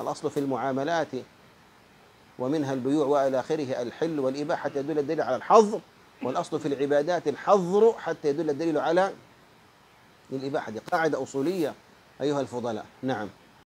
الأصل في المعاملات ومنها البيوع وإلى آخره الحل والإباحة حتى يدل الدليل على الحظر والأصل في العبادات الحظر حتى يدل الدليل على الإباحة. دي قاعدة أصولية أيها الفضلاء. نعم.